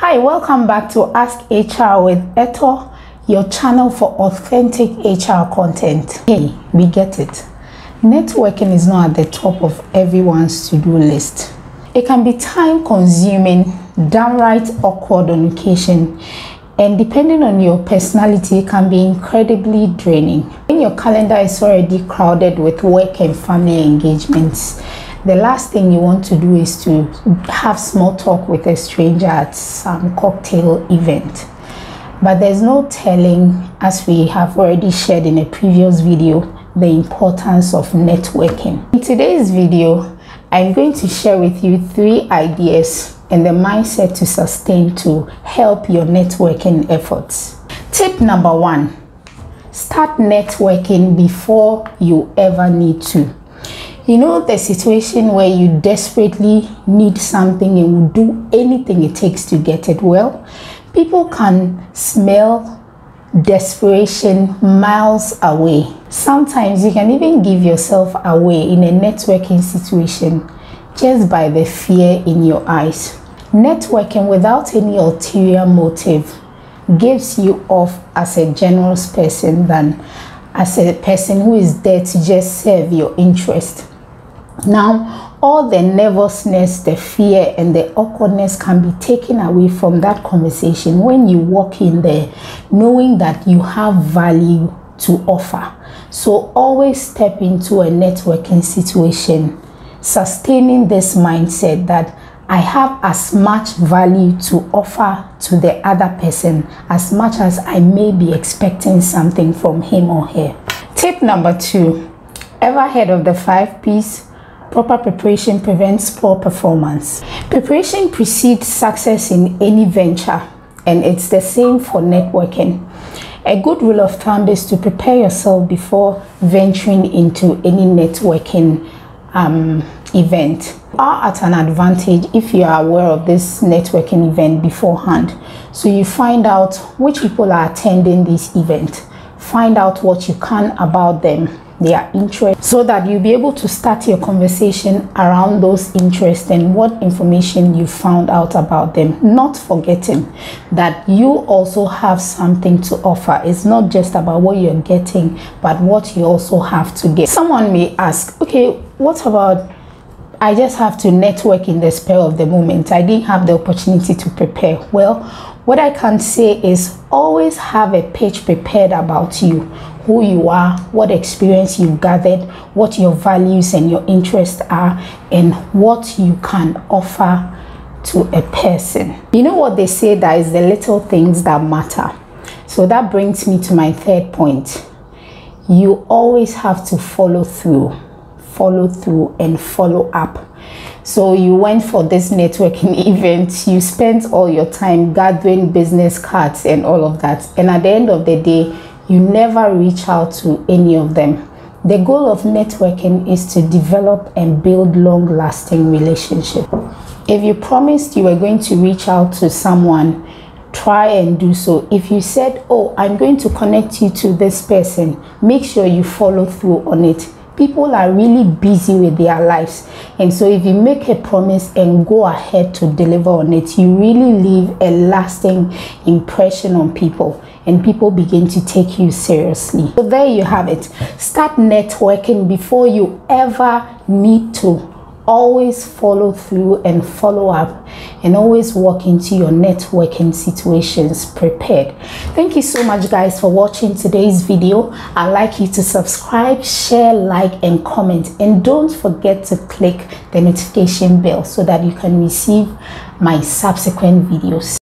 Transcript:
Hi, welcome back to Ask HR with Eto, your channel for authentic HR content. Hey, we get it. Networking is not at the top of everyone's to-do list. It can be time consuming, downright awkward on occasion, and depending on your personality, it can be incredibly draining. When your calendar is already crowded with work and family engagements, the last thing you want to do is to have small talk with a stranger at some cocktail event. But there's no telling, as we have already shared in a previous video, the importance of networking. In today's video, I'm going to share with you three ideas and the mindset to sustain to help your networking efforts. Tip number one, start networking before you ever need to. You know the situation where you desperately need something and will do anything it takes to get it? Well, people can smell desperation miles away. Sometimes you can even give yourself away in a networking situation just by the fear in your eyes. Networking without any ulterior motive gives you off as a generous person than as a person who is there to just serve your interest. Now, all the nervousness, the fear, and the awkwardness can be taken away from that conversation when you walk in there knowing that you have value to offer. So, always step into a networking situation sustaining this mindset that I have as much value to offer to the other person as much as I may be expecting something from him or her. Tip number two ever heard of the five P's? Proper preparation prevents poor performance. Preparation precedes success in any venture, and it's the same for networking. A good rule of thumb is to prepare yourself before venturing into any networking um, event. Are at an advantage if you are aware of this networking event beforehand. So you find out which people are attending this event, find out what you can about them their interest so that you'll be able to start your conversation around those interests and what information you found out about them not forgetting that you also have something to offer it's not just about what you're getting but what you also have to get someone may ask okay what about I just have to network in the spur of the moment. I didn't have the opportunity to prepare. Well, what I can say is always have a pitch prepared about you who you are, what experience you've gathered, what your values and your interests are, and what you can offer to a person. You know what they say that is the little things that matter. So that brings me to my third point. You always have to follow through, follow through, and follow up. So you went for this networking event, you spent all your time gathering business cards and all of that. And at the end of the day, you never reach out to any of them. The goal of networking is to develop and build long lasting relationships. If you promised you were going to reach out to someone, try and do so. If you said, Oh, I'm going to connect you to this person, make sure you follow through on it people are really busy with their lives. And so if you make a promise and go ahead to deliver on it you really leave a lasting impression on people and people begin to take you seriously. So there you have it. Start networking before you ever need to always follow through and follow up and always walk into your networking situations prepared. Thank you so much guys for watching today's video. I'd like you to subscribe share like and comment. And don't forget to click the notification bell so that you can receive my subsequent videos